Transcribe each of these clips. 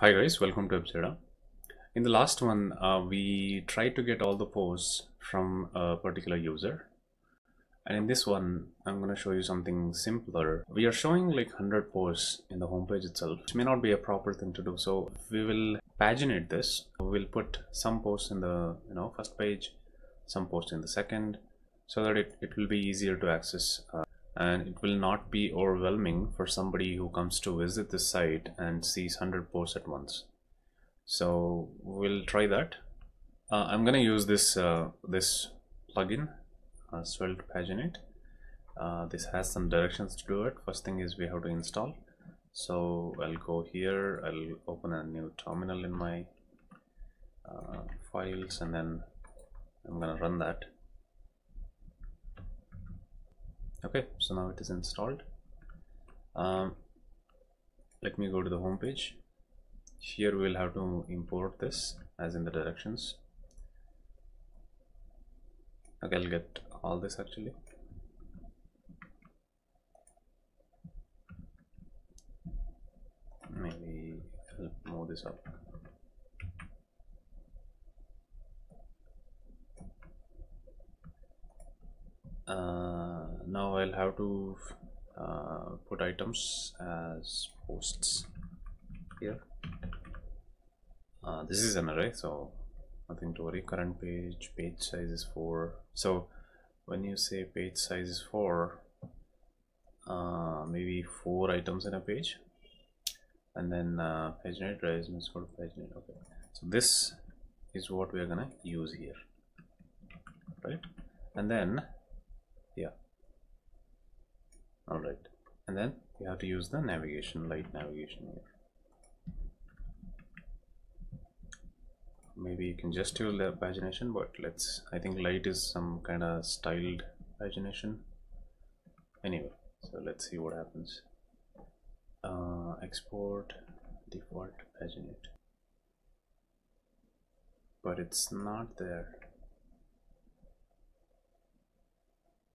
Hi guys, welcome to WebJeda. In the last one, uh, we tried to get all the posts from a particular user. And in this one, I'm going to show you something simpler. We are showing like 100 posts in the homepage itself, which may not be a proper thing to do. So we will paginate this. We'll put some posts in the you know first page, some posts in the second, so that it, it will be easier to access. Uh, and it will not be overwhelming for somebody who comes to visit the site and sees 100 posts at once. So we'll try that. Uh, I'm gonna use this uh, this plugin uh, Svelte Paginate. Uh, this has some directions to do it. First thing is we have to install. So I'll go here I'll open a new terminal in my uh, files and then I'm gonna run that okay so now it is installed. Um, let me go to the home page. Here we'll have to import this as in the directions. Okay I'll get all this actually. Maybe I'll move this up uh, now I'll have to uh, put items as posts. Here uh, this is an array so nothing to worry. Current page page size is 4 so when you say page size is 4 uh, maybe 4 items in a page. And then uh, paginate must go to paginate okay. So this is what we are gonna use here. Right? And then yeah all right. And then you have to use the navigation light navigation here. Maybe you can just use the pagination but let's I think light is some kind of styled pagination anyway so let's see what happens. Uh, export default paginate. But it's not there.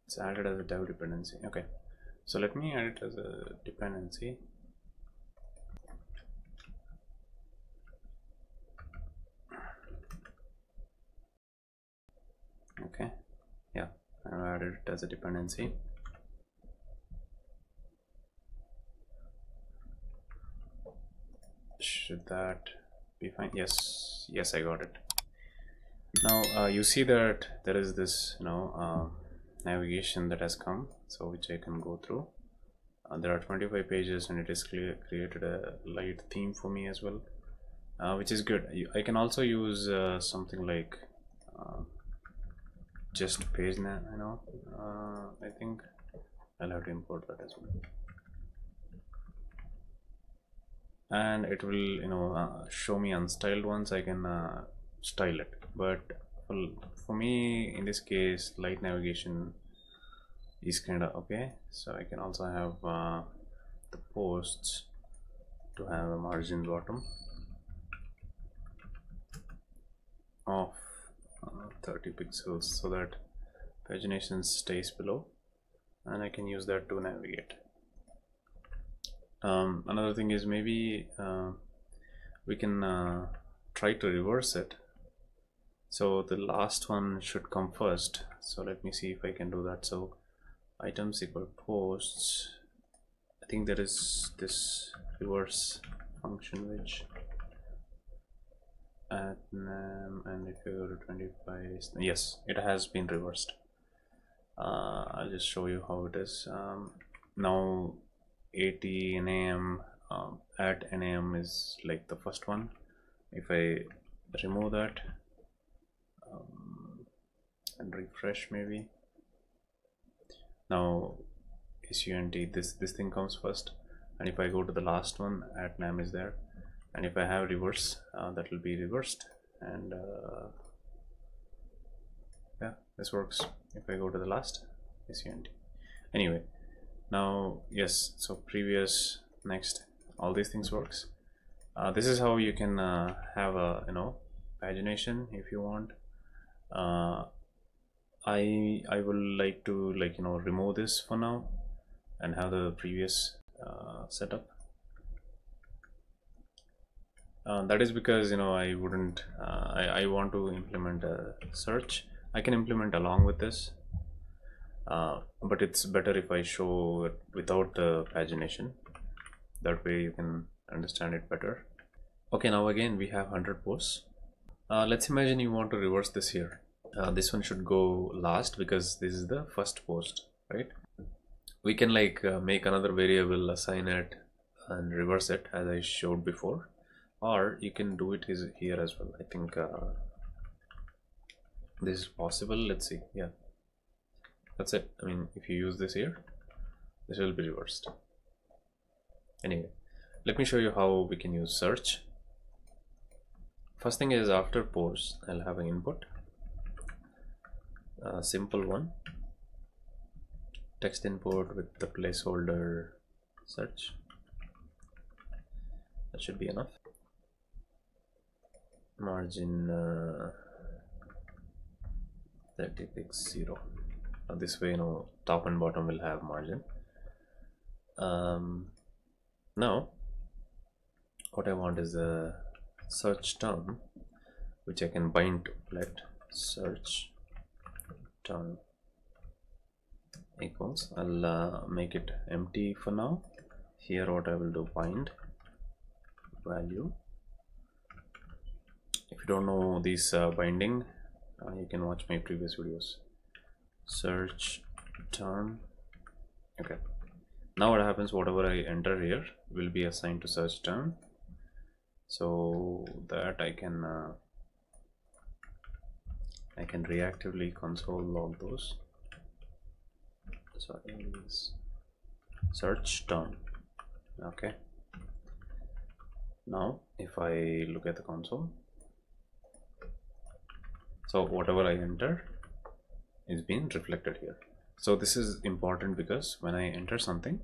It's added as a dev dependency. Okay so let me add it as a dependency. Okay. Yeah I've added it as a dependency. Should that be fine? Yes yes I got it. Now uh, you see that there is this you know uh, navigation that has come so which I can go through. Uh, there are 25 pages and it is clear, created a light theme for me as well uh, which is good. I can also use uh, something like uh, just page now you know uh, I think I'll have to import that as well. And it will you know uh, show me unstyled ones I can style it. But for, me in this case light navigation is kind of okay. So I can also have uh, the posts to have a margin bottom. Of uh, 30 pixels so that pagination stays below and I can use that to navigate. Um, another thing is maybe uh, we can uh, try to reverse it so the last one should come first. So let me see if I can do that. So items equal posts. I think there is this reverse function which at name and if you go to 25 yes it has been reversed. Uh, I'll just show you how it is. Um, now 80 NAM um, at NAM is like the first one. If I remove that and refresh maybe. Now SUNT this this thing comes first. And if I go to the last one at NAM is there. And if I have reverse uh, that will be reversed. And uh, yeah this works if I go to the last SUNT anyway now yes so previous next all these things works. Uh, this is how you can uh, have a you know pagination if you want. Uh, I I will like to like you know remove this for now and have the previous uh, setup. Uh, that is because you know I wouldn't uh, I, I want to implement a search. I can implement along with this uh, but it's better if I show it without the pagination. That way you can understand it better. Okay now again we have 100 posts. Uh, let's imagine you want to reverse this here uh, this one should go last because this is the first post right? We can like uh, make another variable assign it and reverse it as I showed before. Or you can do it is here as well I think uh, this is possible let's see yeah. That's it I mean if you use this here this will be reversed. Anyway let me show you how we can use search. First thing is after post I'll have an input a simple one. Text input with the placeholder search. That should be enough. Margin uh, 30 pix 0 now this way you know top and bottom will have margin. Um, now what I want is a search term which I can bind to let search term equals. I'll uh, make it empty for now. Here what I will do bind value. If you don't know this uh, binding uh, you can watch my previous videos. Search term okay. Now what happens whatever I enter here will be assigned to search term so that I can uh, I can reactively console log those. So is search term okay. Now if I look at the console. So whatever I enter is being reflected here. So this is important because when I enter something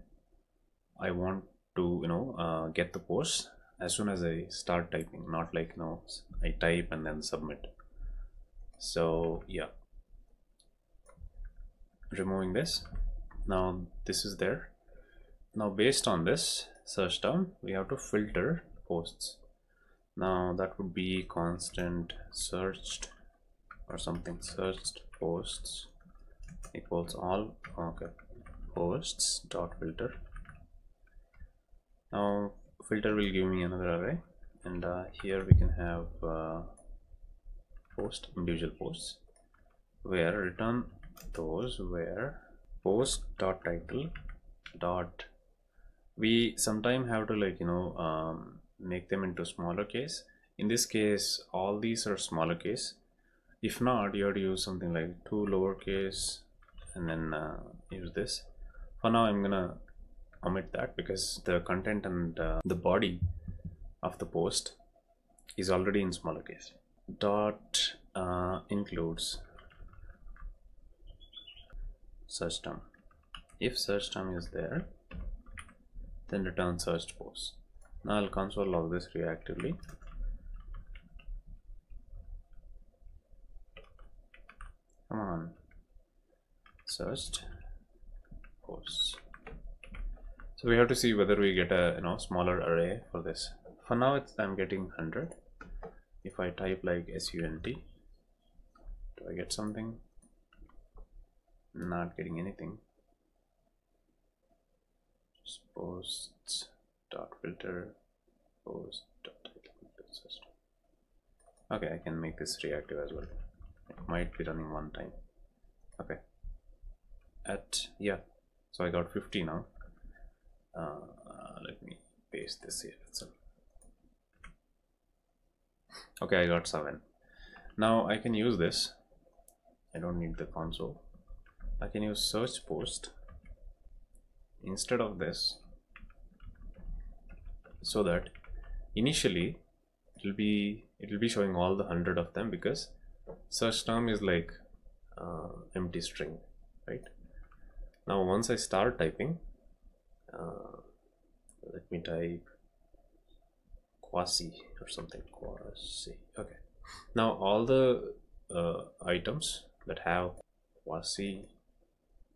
I want to you know uh, get the post as soon as I start typing not like you know I type and then submit so yeah. Removing this. Now this is there. Now based on this search term we have to filter posts. Now that would be constant searched or something. Searched posts equals all okay posts dot filter. Now filter will give me another array. And uh, here we can have uh, post individual posts where return those where post dot title dot. We sometime have to like you know um, make them into smaller case. In this case all these are smaller case. If not you have to use something like two lowercase and then uh, use this. For now I'm gonna omit that because the content and uh, the body of the post is already in smaller case dot uh, includes search term. If search term is there then return searched post now I'll console log this reactively. Come on. Searched posts so we have to see whether we get a you know smaller array for this. For now it's I'm getting 100 if I type like SUNT do I get something? Not getting anything. Posts dot filter post dot title okay I can make this reactive as well. It might be running one time. Okay. At yeah so I got 50 now. Uh, let me paste this here itself okay I got 7 now I can use this. I don't need the console. I can use search post instead of this so that initially it will be it will be showing all the hundred of them because search term is like uh, empty string right? Now once I start typing uh, let me type quasi or something. Quasi. Okay. Now all the uh, items that have quasi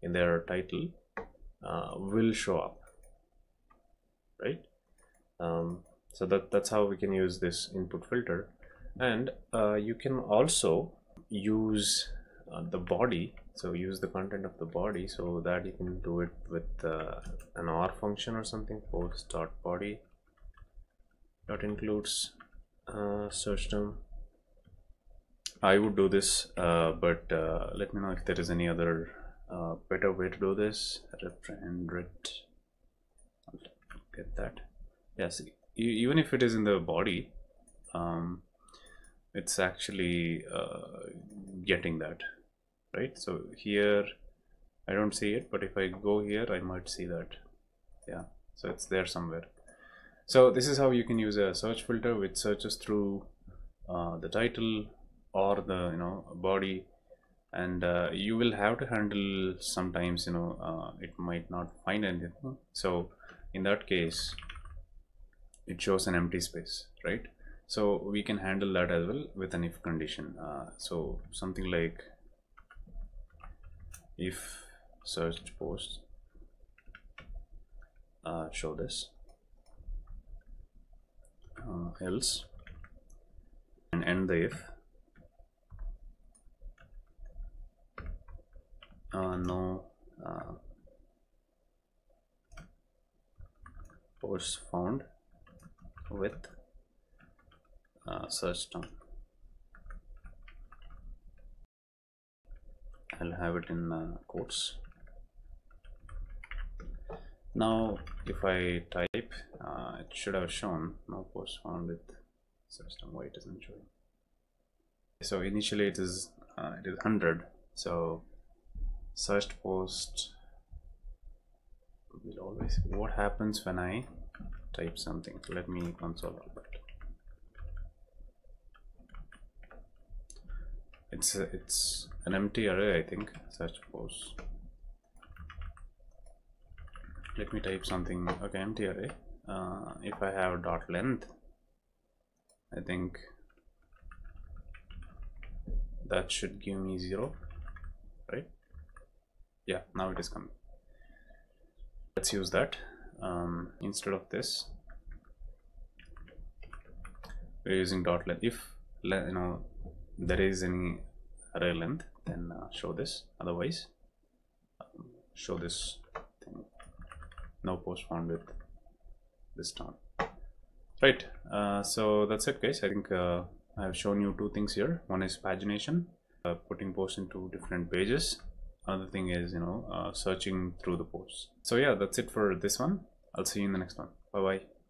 in their title uh, will show up. Right? Um, so that that's how we can use this input filter. And uh, you can also use uh, the body. So use the content of the body so that you can do it with uh, an or function or something post dot body dot includes uh, search term. I would do this uh, but uh, let me know if there is any other uh, better way to do this. Reprend it get that. Yes even if it is in the body um, it's actually uh, getting that right? So here I don't see it but if I go here I might see that. Yeah so it's there somewhere so this is how you can use a search filter which searches through uh, the title or the you know body. And uh, you will have to handle sometimes you know uh, it might not find anything. So in that case it shows an empty space right? So we can handle that as well with an if condition. Uh, so something like if search post uh, show this uh, else. And end the if. Uh, no uh, posts found with uh, search term I'll have it in uh, quotes now if I type uh, it should have shown. No post found with term why it isn't showing. So initially it is uh, it is 100 so searched post will always what happens when I type something? Let me console all it's a, it's an empty array I think. Search post let me type something. Okay empty array. Uh, if I have dot length I think that should give me zero right? Yeah now it is coming. Let's use that. Um, instead of this we're using dot length. If you know there is any array length then uh, show this. Otherwise um, show this no post found with this term right uh, so that's it guys. I think uh, i have shown you two things here. One is pagination uh, putting posts into different pages. Another thing is you know uh, searching through the posts. So yeah that's it for this one. I'll see you in the next one. Bye bye